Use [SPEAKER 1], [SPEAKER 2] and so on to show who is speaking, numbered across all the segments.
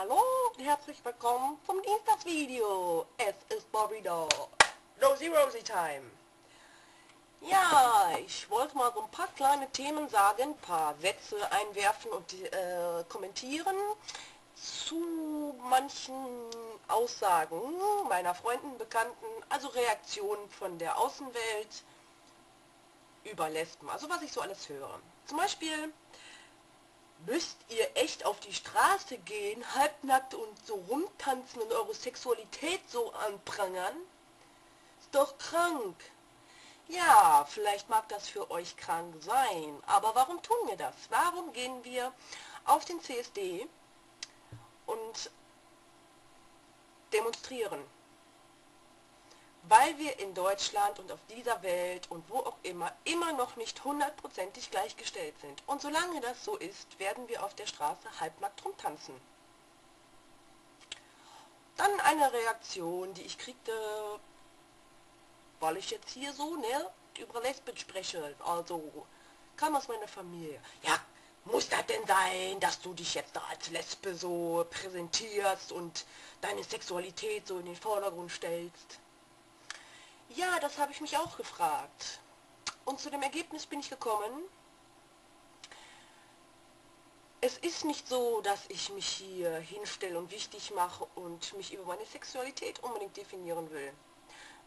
[SPEAKER 1] Hallo und herzlich willkommen zum Dienstagsvideo. Es ist mal wieder Rosie Rosie Time. Ja, ich wollte mal so ein paar kleine Themen sagen, ein paar Sätze einwerfen und äh, kommentieren zu manchen Aussagen meiner Freunden, Bekannten, also Reaktionen von der Außenwelt über Lesben, also was ich so alles höre. Zum Beispiel Müsst ihr echt auf die Straße gehen, halbnackt und so rumtanzen und eure Sexualität so anprangern? Ist doch krank. Ja, vielleicht mag das für euch krank sein, aber warum tun wir das? Warum gehen wir auf den CSD und demonstrieren? Weil wir in Deutschland und auf dieser Welt und wo auch immer immer noch nicht hundertprozentig gleichgestellt sind. Und solange das so ist, werden wir auf der Straße halbnackt rumtanzen. Dann eine Reaktion, die ich kriegte, weil ich jetzt hier so ne, über Lesben spreche, also kam aus meiner Familie. Ja, muss das denn sein, dass du dich jetzt da als Lesbe so präsentierst und deine Sexualität so in den Vordergrund stellst? Ja, das habe ich mich auch gefragt. Und zu dem Ergebnis bin ich gekommen, es ist nicht so, dass ich mich hier hinstelle und wichtig mache und mich über meine Sexualität unbedingt definieren will.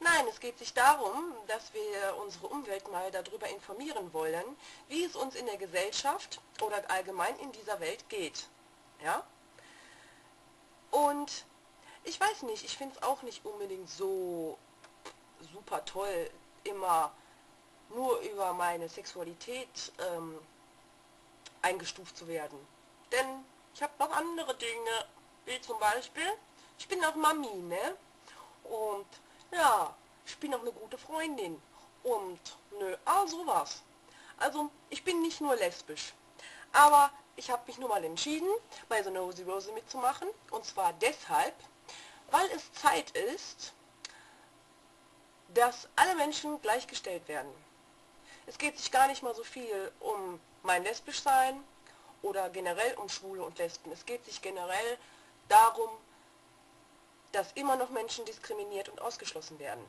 [SPEAKER 1] Nein, es geht sich darum, dass wir unsere Umwelt mal darüber informieren wollen, wie es uns in der Gesellschaft oder allgemein in dieser Welt geht. Ja? Und ich weiß nicht, ich finde es auch nicht unbedingt so super toll, immer nur über meine Sexualität ähm, eingestuft zu werden. Denn ich habe noch andere Dinge, wie zum Beispiel, ich bin auch Mami, ne? Und ja, ich bin auch eine gute Freundin. Und nö, all sowas. Also, ich bin nicht nur lesbisch. Aber ich habe mich nun mal entschieden, bei The Nosy Rose mitzumachen. Und zwar deshalb, weil es Zeit ist, dass alle Menschen gleichgestellt werden. Es geht sich gar nicht mal so viel um mein Lesbischsein oder generell um Schwule und Lesben. Es geht sich generell darum, dass immer noch Menschen diskriminiert und ausgeschlossen werden.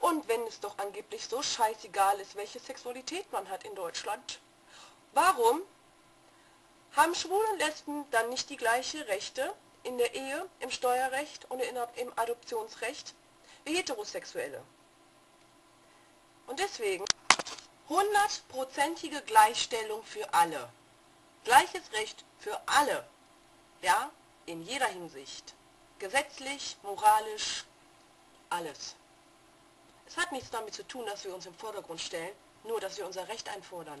[SPEAKER 1] Und wenn es doch angeblich so scheißegal ist, welche Sexualität man hat in Deutschland, warum haben Schwule und Lesben dann nicht die gleiche Rechte in der Ehe, im Steuerrecht und im Adoptionsrecht Heterosexuelle. Und deswegen hundertprozentige Gleichstellung für alle. Gleiches Recht für alle. Ja, in jeder Hinsicht. Gesetzlich, moralisch, alles. Es hat nichts damit zu tun, dass wir uns im Vordergrund stellen, nur dass wir unser Recht einfordern.